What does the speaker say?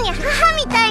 に母みたい。